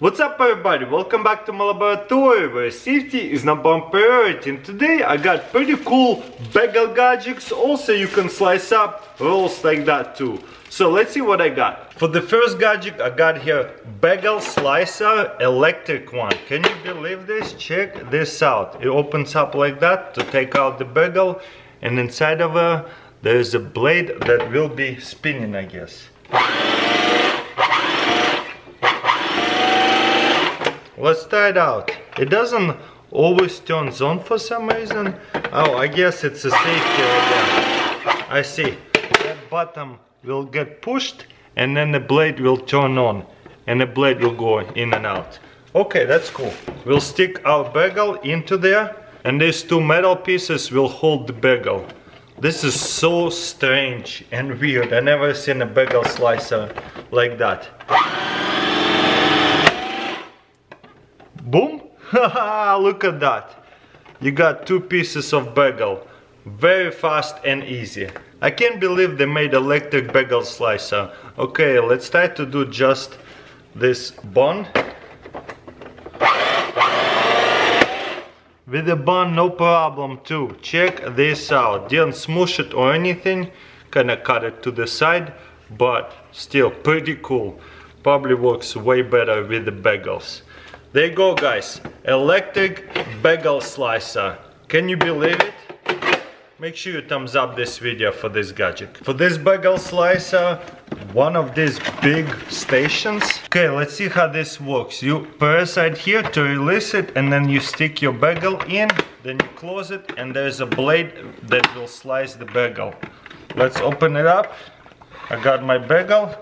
What's up everybody, welcome back to my laboratory where safety is number one priority and today I got pretty cool bagel gadgets, also you can slice up rolls like that too. So let's see what I got. For the first gadget I got here bagel slicer electric one. Can you believe this? Check this out. It opens up like that to take out the bagel and inside of it there is a blade that will be spinning I guess. Let's try it out. It doesn't always turns on for some reason. Oh, I guess it's a safety right I see. That button will get pushed and then the blade will turn on and the blade will go in and out. Okay, that's cool. We'll stick our bagel into there and these two metal pieces will hold the bagel. This is so strange and weird. I never seen a bagel slicer like that. Boom! Look at that. You got two pieces of bagel. Very fast and easy. I can't believe they made electric bagel slicer. Okay, let's try to do just this bun. With the bun, no problem too. Check this out. Didn't smush it or anything. Kinda cut it to the side, but still pretty cool. Probably works way better with the bagels. There you go guys, electric bagel slicer. Can you believe it? Make sure you thumbs up this video for this gadget. For this bagel slicer, one of these big stations. Okay, let's see how this works. You press right here to release it and then you stick your bagel in, then you close it and there's a blade that will slice the bagel. Let's open it up. I got my bagel.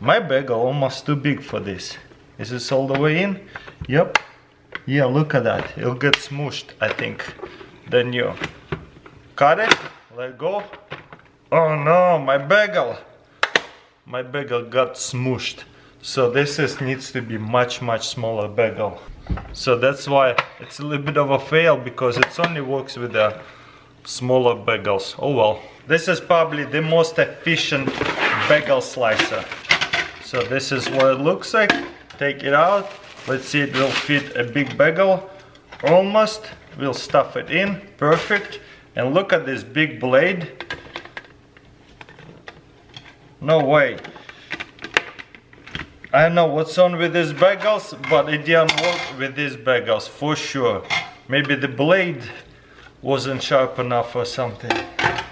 My bagel almost too big for this. Is this all the way in? Yep. Yeah, look at that. It'll get smooshed, I think. Then you cut it, let go. Oh no, my bagel. My bagel got smooshed. So this is needs to be much, much smaller bagel. So that's why it's a little bit of a fail because it only works with the smaller bagels. Oh well. This is probably the most efficient bagel slicer. So this is what it looks like take it out let's see it will fit a big bagel. Almost. We'll stuff it in. Perfect. And look at this big blade. No way. I don't know what's on with these bagels but it didn't work with these bagels for sure. Maybe the blade wasn't sharp enough or something.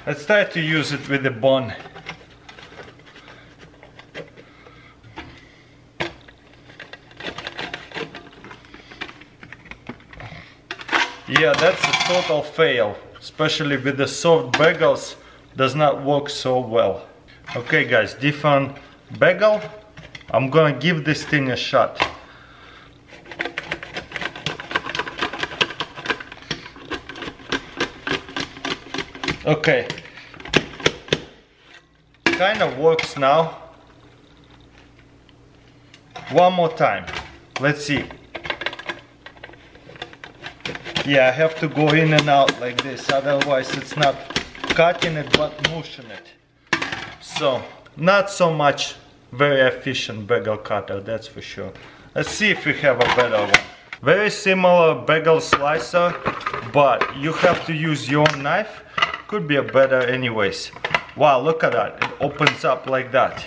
Let's try to use it with the bun Yeah, that's a total fail. Especially with the soft bagels, does not work so well. Okay guys, different bagel. I'm gonna give this thing a shot. Okay. Kind of works now. One more time. Let's see. Yeah, I have to go in and out like this, otherwise it's not cutting it but mushing it. So, not so much very efficient bagel cutter, that's for sure. Let's see if we have a better one. Very similar bagel slicer, but you have to use your own knife. Could be a better anyways. Wow, look at that, it opens up like that.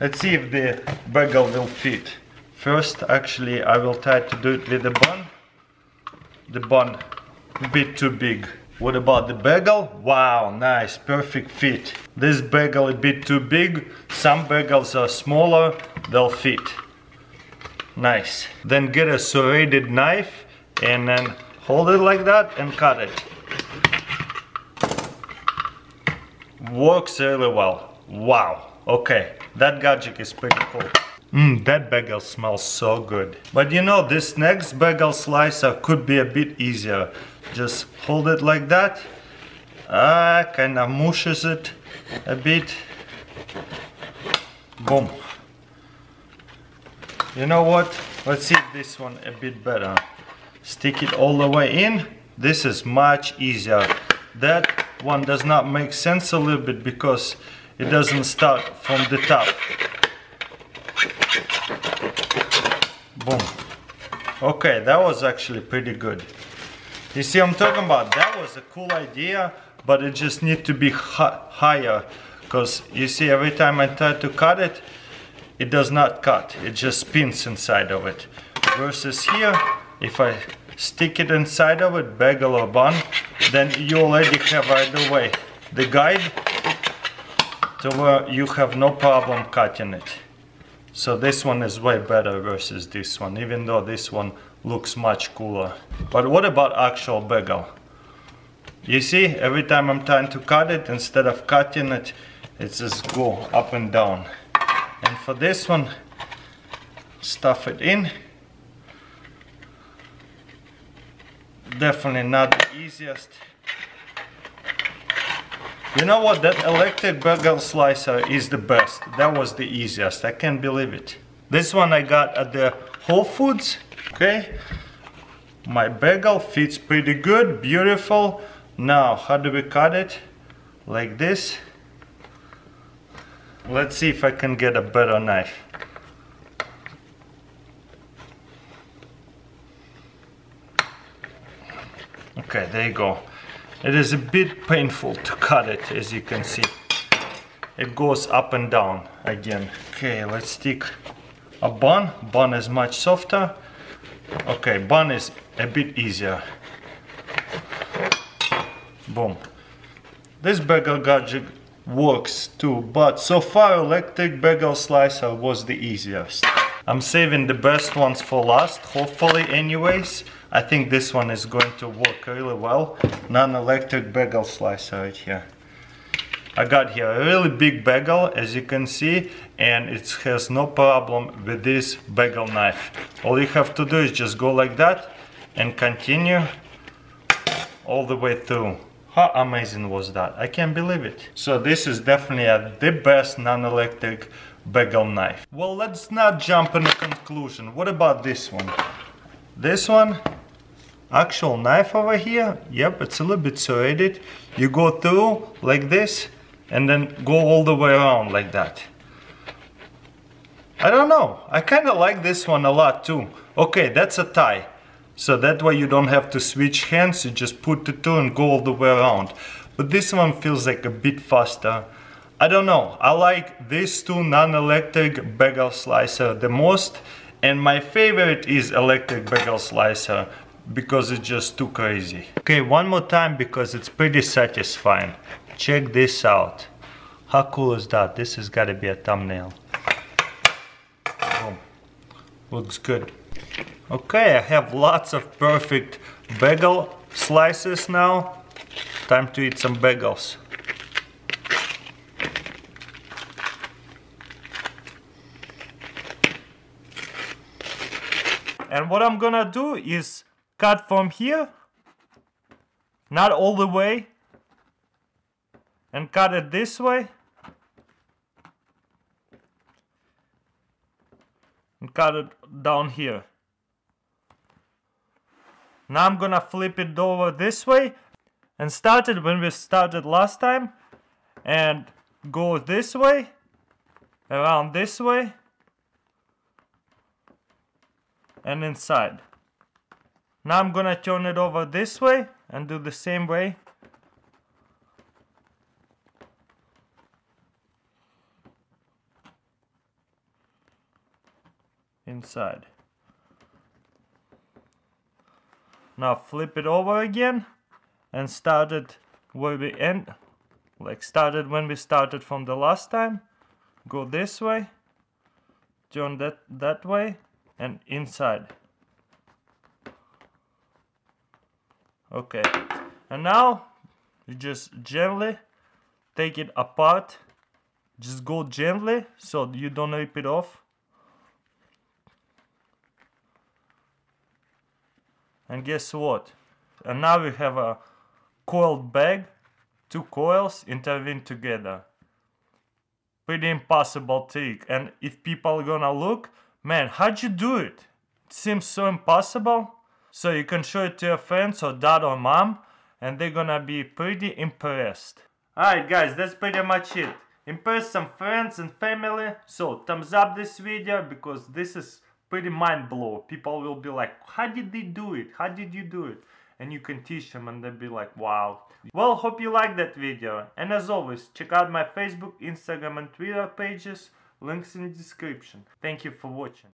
Let's see if the bagel will fit. First, actually, I will try to do it with the bun the bun a bit too big. What about the bagel? Wow, nice, perfect fit. This bagel a bit too big. Some bagels are smaller, they'll fit. Nice. Then get a serrated knife and then hold it like that and cut it. Works really well. Wow. Okay, that gadget is pretty cool. Mmm, that bagel smells so good. But you know, this next bagel slicer could be a bit easier. Just hold it like that. Ah, kind of mushes it a bit. Boom. You know what? Let's see this one a bit better. Stick it all the way in. This is much easier. That one does not make sense a little bit because it doesn't start from the top. Boom. Okay, that was actually pretty good. You see I'm talking about? That was a cool idea, but it just need to be higher. Because you see, every time I try to cut it, it does not cut. It just spins inside of it. Versus here, if I stick it inside of it, bagel or bun, then you already have right way the guide to where you have no problem cutting it. So this one is way better versus this one, even though this one looks much cooler. But what about actual bagel? You see, every time I'm trying to cut it, instead of cutting it, it just go up and down. And for this one, stuff it in. Definitely not the easiest. You know what, that electric bagel slicer is the best. That was the easiest, I can't believe it. This one I got at the Whole Foods, okay? My bagel fits pretty good, beautiful. Now, how do we cut it? Like this. Let's see if I can get a better knife. Okay, there you go. It is a bit painful to cut it, as you can see. It goes up and down again. Okay, let's stick a bun. Bun is much softer. Okay, bun is a bit easier. Boom. This bagel gadget works too, but so far electric bagel slicer was the easiest. I'm saving the best ones for last, hopefully anyways. I think this one is going to work really well. Non-electric bagel slicer right here. I got here a really big bagel as you can see and it has no problem with this bagel knife. All you have to do is just go like that and continue all the way through. How amazing was that? I can't believe it. So this is definitely a, the best non-electric bagel knife. Well, let's not jump in a conclusion. What about this one? This one? Actual knife over here? Yep it's a little bit serrated. You go through like this and then go all the way around like that. I don't know. I kind of like this one a lot too. Okay that's a tie. So that way you don't have to switch hands you just put the two and go all the way around. But this one feels like a bit faster I don't know I like these two non-electric bagel slicer the most and my favorite is electric bagel slicer because it's just too crazy. Okay, one more time because it's pretty satisfying. Check this out. How cool is that? This has got to be a thumbnail. Oh, looks good. Okay, I have lots of perfect bagel slices now. Time to eat some bagels. And what I'm gonna do is cut from here, not all the way, and cut it this way. And cut it down here. Now I'm gonna flip it over this way and start it when we started last time and go this way, around this way, and inside. Now I'm gonna turn it over this way and do the same way. Inside. Now flip it over again and start it where we end, like started when we started from the last time. Go this way, turn that that way and inside. okay. And now you just gently take it apart. Just go gently so you don't rip it off. And guess what? And now we have a coiled bag. Two coils intertwined together. Pretty impossible trick. And if people are gonna look man how'd you do it it seems so impossible so you can show it to your friends or dad or mom and they're gonna be pretty impressed. Alright guys, that's pretty much it. Impress some friends and family. So thumbs up this video because this is pretty mind blow. People will be like, how did they do it? How did you do it? And you can teach them and they'll be like, wow. Well, hope you liked that video. And as always, check out my Facebook, Instagram and Twitter pages. Links in the description. Thank you for watching.